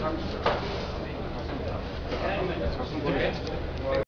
Danke.